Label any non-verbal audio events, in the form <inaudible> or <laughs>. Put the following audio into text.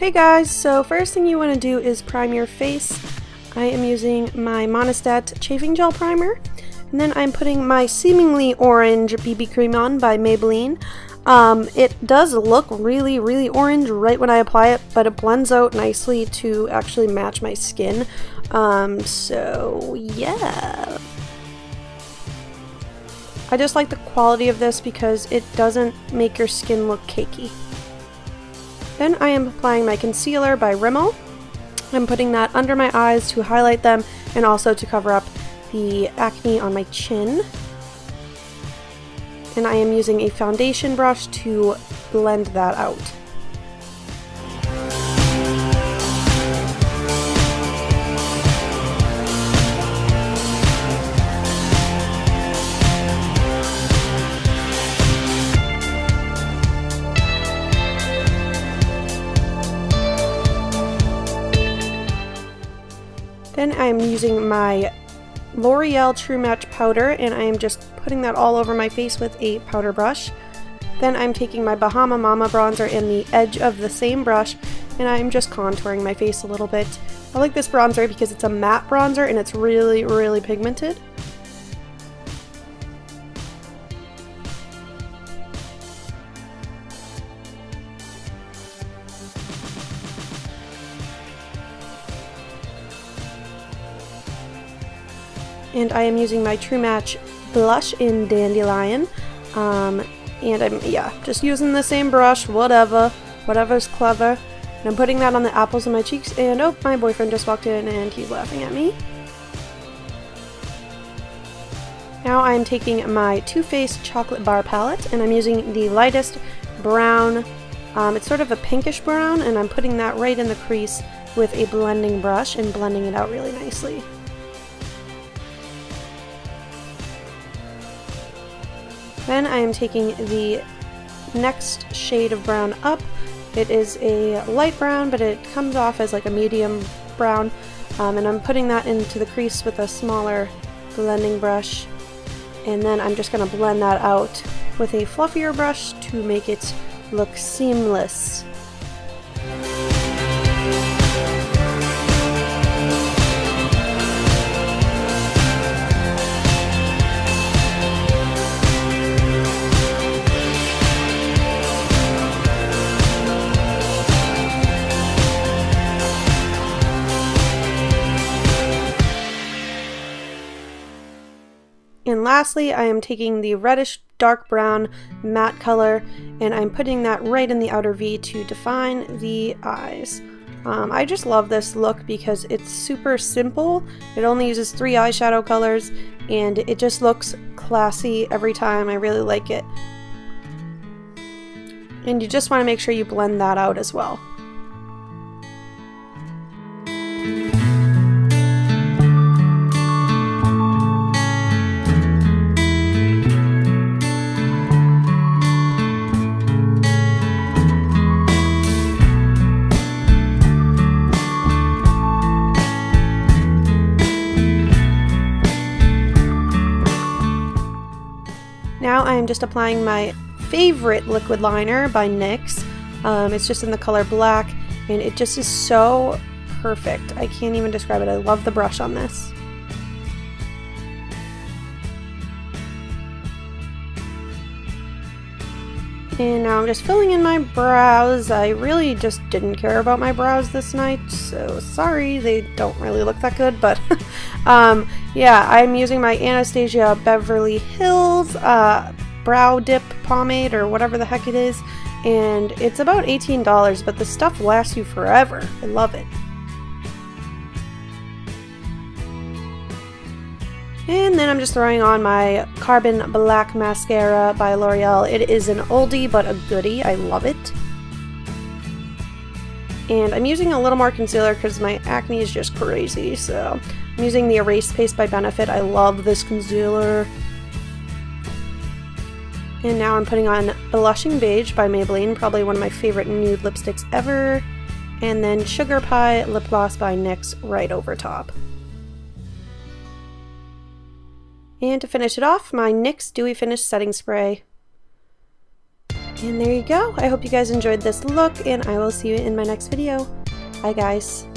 Hey guys, so first thing you want to do is prime your face. I am using my Monistat Chafing Gel Primer. And then I'm putting my seemingly orange BB cream on by Maybelline. Um, it does look really, really orange right when I apply it, but it blends out nicely to actually match my skin. Um, so yeah. I just like the quality of this because it doesn't make your skin look cakey. Then I am applying my concealer by Rimmel. I'm putting that under my eyes to highlight them and also to cover up the acne on my chin. And I am using a foundation brush to blend that out. Then I'm using my L'Oreal True Match powder and I am just putting that all over my face with a powder brush. Then I'm taking my Bahama Mama bronzer in the edge of the same brush and I'm just contouring my face a little bit. I like this bronzer because it's a matte bronzer and it's really, really pigmented. And I am using my True Match blush in Dandelion. Um, and I'm, yeah, just using the same brush, whatever, whatever's clever. And I'm putting that on the apples of my cheeks, and oh, my boyfriend just walked in and he's laughing at me. Now I'm taking my Too Faced Chocolate Bar Palette, and I'm using the lightest brown, um, it's sort of a pinkish brown, and I'm putting that right in the crease with a blending brush and blending it out really nicely. Then I am taking the next shade of brown up. It is a light brown, but it comes off as like a medium brown. Um, and I'm putting that into the crease with a smaller blending brush. And then I'm just going to blend that out with a fluffier brush to make it look seamless. And lastly, I am taking the reddish dark brown matte color and I'm putting that right in the outer V to define the eyes. Um, I just love this look because it's super simple. It only uses three eyeshadow colors and it just looks classy every time. I really like it. And you just want to make sure you blend that out as well. I am just applying my favorite liquid liner by NYX. Um, it's just in the color black and it just is so perfect. I can't even describe it. I love the brush on this. And now I'm just filling in my brows. I really just didn't care about my brows this night, so sorry, they don't really look that good, but <laughs> um, yeah, I'm using my Anastasia Beverly Hills uh, Brow Dip Pomade, or whatever the heck it is, and it's about $18, but the stuff lasts you forever. I love it. And then I'm just throwing on my Carbon Black Mascara by L'Oreal. It is an oldie but a goodie. I love it. And I'm using a little more concealer because my acne is just crazy. So I'm using the Erase Paste by Benefit. I love this concealer. And now I'm putting on Blushing Beige by Maybelline, probably one of my favorite nude lipsticks ever. And then Sugar Pie Lip Gloss by NYX right over top. And to finish it off, my NYX Dewy Finish Setting Spray. And there you go. I hope you guys enjoyed this look and I will see you in my next video. Bye guys.